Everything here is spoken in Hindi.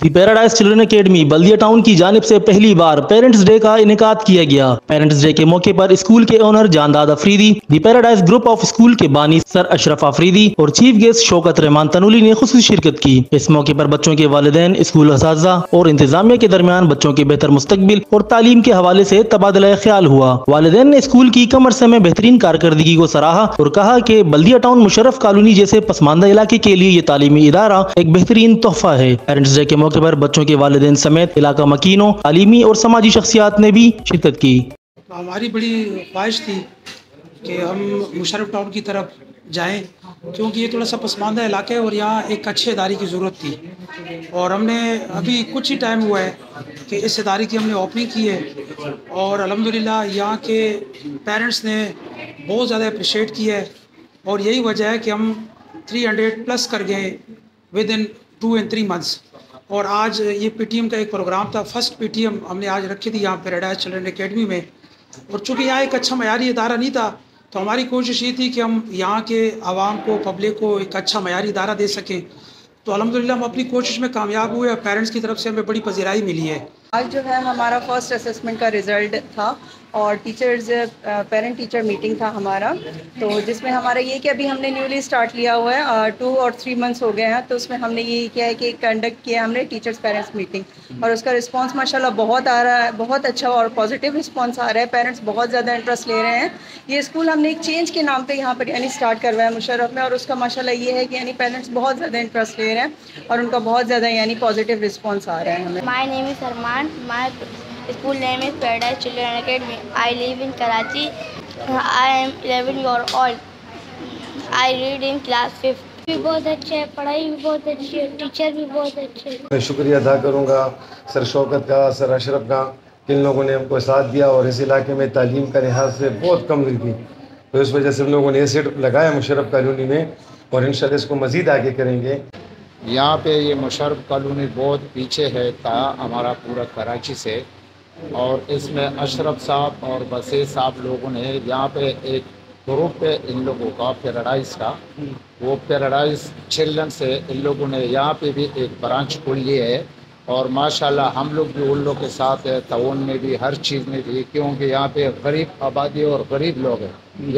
The Paradise Children Academy Baldia Town की जानब से पहली बार पेरेंट्स डे का इनका किया गया। पेरेंट्स डे के मौके पर स्कूल के owner Jandad Afridi the Paradise Group of school के बानी सर अशरफ अफरीदी और चीफ गेस्ट शौकत रहमान तनूली ने खुशी शिरकत की। इस मौके पर बच्चों के वालदेन, स्कूल इस और इंतजामिया के दरमियान बच्चों के बेहतर मुस्तबिल और तालीम के हवाले से तबादला ख्याल हुआ। वालदेन ने स्कूल की कम अरसे में बेहतरीन कारकर्दगी को सराहा और कहा कि बल्दिया टाउन मुशरफ कॉलोनी जैसे पसमानदा इलाके के लिए ये तालीमी इदारा एक बेहतरीन तोहफा है। पेरेंट्स डे के मौके पर बच्चों के वालदेन समेत इलाका मकीनों, तालीमी और समाजी शख्सियात ने भी शिरकत की। हमारी बड़ी ख्वाहिश थी कि हम मुशरफ टाउन की तरफ़ जाएँ, क्योंकि ये थोड़ा सा पसमानदा इलाका है और यहाँ एक अच्छे इदारे की ज़रूरत थी। और हमने अभी कुछ ही टाइम हुआ है कि इस इदारे की हमने ओपनिंग की है और अलहमदिल्ला यहाँ के पेरेंट्स ने बहुत ज़्यादा अप्रिशिएट किया है और यही वजह है कि हम 300 प्लस कर गए within two and three months और आज ये पीटीएम का एक प्रोग्राम था फ़र्स्ट पीटीएम हमने आज रखी थी यहाँ पैराडाइज चिल्ड्रन एकेडमी में। और चूँकि यहाँ एक अच्छा मैारी इदारा नहीं था तो हमारी कोशिश ये थी कि हम यहाँ के आवाम को पब्लिक को एक अच्छा मैारी इदारा दे सकें। तो अलहमदिल्ला हम अपनी कोशिश में कामयाब हुए और पेरेंट्स की तरफ़ से हमें बड़ी पजीराई मिली है। आज जो है हमारा फ़र्स्ट असेसमेंट का रिज़ल्ट था। और टीचर्स पेरेंट टीचर मीटिंग था हमारा। तो जिसमें हमारा ये कि अभी हमने न्यूली स्टार्ट लिया हुआ है टू और थ्री मंथ्स हो गए हैं तो उसमें हमने ये किया है कि कंडक्ट किया हमने टीचर्स पेरेंट्स मीटिंग और उसका रिस्पांस माशाल्लाह बहुत आ रहा है, बहुत अच्छा और पॉजिटिव रिस्पांस आ रहा है। पेरेंट्स बहुत ज़्यादा इंटरेस्ट ले रहे हैं। ये स्कूल हमने एक चेंज के नाम पर यहाँ पर यानी स्टार्ट करवाया मुशरफ में, और उसका माशा ये है कि यानी पेरेंट्स बहुत ज़्यादा इंटरेस्ट ले रहे हैं, और उनका बहुत ज़्यादा यानी पॉजिटिव रिस्पॉन्स आ रहा है हमें। My name is Arman my School name is Paradise Children Academy. I live in Karachi. I am 11 years old. I read in class 5th. भी बहुत अच्छे है पढ़ाई भी बहुत अच्छी है टीचर भी बहुत अच्छे मैं शुक्रिया अदा करूँगा सर शौकत का सर अशरफ का किन लोगों ने हमको साथ दिया और इस इलाके में तालीम का लिहाज से बहुत कम थी तो इस वजह से हम लोगों ने सेट लगाया मुशरफ कॉलोनी में और इन इसको मज़ीद आगे करेंगे यहाँ पे ये मुशरफ कॉलोनी बहुत पीछे है था हमारा पूरा कराची से और इसमें अशरफ साहब और बसीर साहब लोगों ने यहाँ पे एक ग्रुप पे इन लोगों का पेराडाइज का। वो पेराडाइज चिल्ड्रन से इन लोगों ने यहाँ पे भी एक ब्रांच खोल ली है। और माशाल्लाह हम लोग भी उन लोग के साथ है तवन में भी, हर चीज़ में भी, क्योंकि यहाँ पे गरीब आबादी और गरीब लोग हैं।